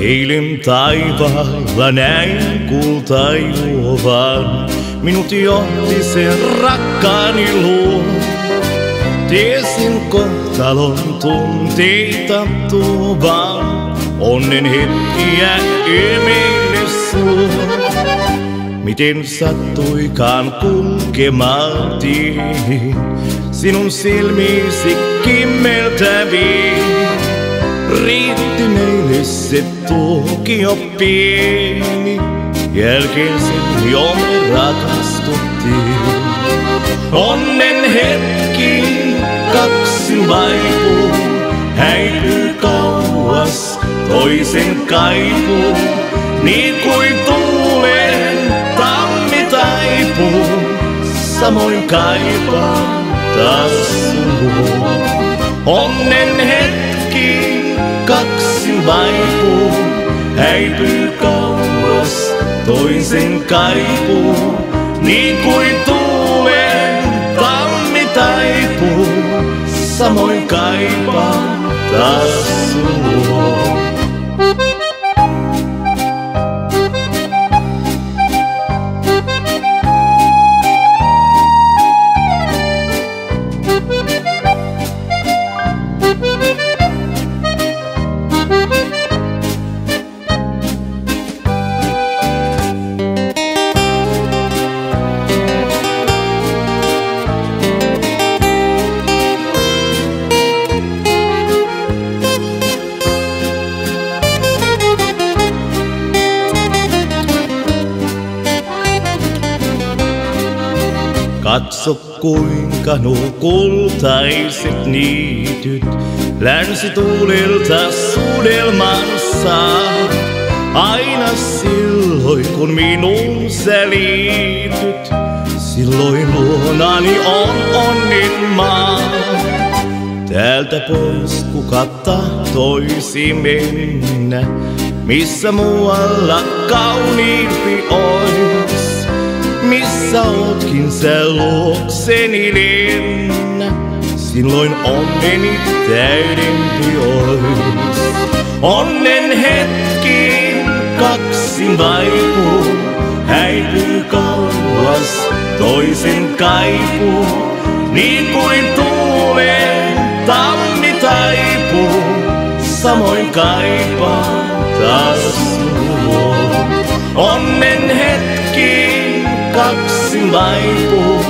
Eilen taivaalla näin kultailuovan, minut johti sen rakkaani luo. Tiesin kohtalon tunteita tuovan, onnen hetkiä emeille suo. Miten sattuikaan kulkemaan tie, sinun silmiisi kimmeltäviin. Se tuokio pieni, jälkeen sen jo me rakastuttiin. Onnen hetki kaksi vaipuu, häipyy kauas toisen kaipuu, niin kuin tuulen tammi taipuu, samoin kaipaa taas sinua. Onnen vaipuu, häipyy kauas toisen kaipuu, niin kuin tuulen tammi taipuu, samoin kaipaa taas sinua. Katso kuinka nuo kultaiset niityt länsi tuulilta suudelmansa. Aina silloin kun minun sä liityt, silloin luonani on onnin maa. Täältä pois kuka tahtoisi mennä, missä muualla kauniimpi ois. Missä ootkin sä luokseni lennä, silloin onneni täydempi ois. Onnen hetki kaksi vaipuu, häipyy kauas toisen kaipuu, niin kuin tuulen tammi taipuu, samoin kaipaa taas sinua. Onnen hetki kaksi vaipuu,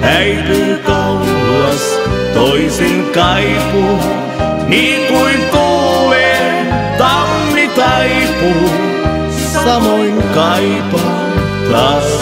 häipyy kauas toisen kaipuu, niin kuin tuulen tammi taipuu, samoin kaipaa taas.